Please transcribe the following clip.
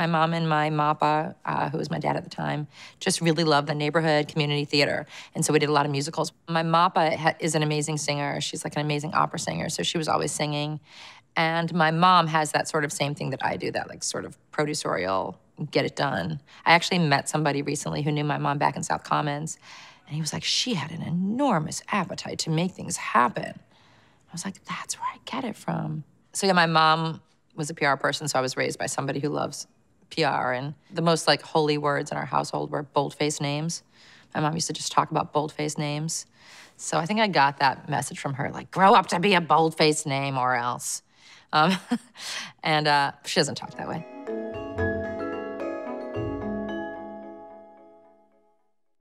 My mom and my Moppa, uh, who was my dad at the time, just really loved the neighborhood community theater. And so we did a lot of musicals. My Moppa is an amazing singer. She's like an amazing opera singer. So she was always singing. And my mom has that sort of same thing that I do, that like sort of producerial, get it done. I actually met somebody recently who knew my mom back in South Commons. And he was like, she had an enormous appetite to make things happen. I was like, that's where I get it from. So yeah, my mom was a PR person, so I was raised by somebody who loves PR. And the most like holy words in our household were bold-faced names. My mom used to just talk about bold-faced names. So I think I got that message from her, like, grow up to be a bold-faced name or else. Um, and uh, she doesn't talk that way.